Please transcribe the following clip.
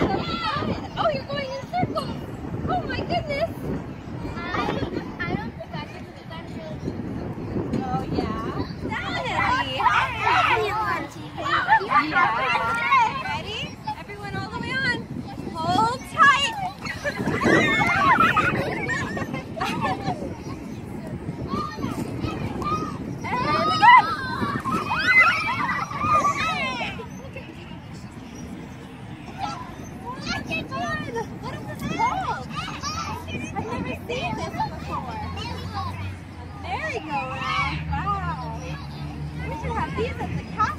Oh, you're going in circles. Oh my goodness. I, I don't think I can do really. Oh yeah. On TV. Yeah. Seen this before. Merry-go-round. Wow. We should have these at the castle.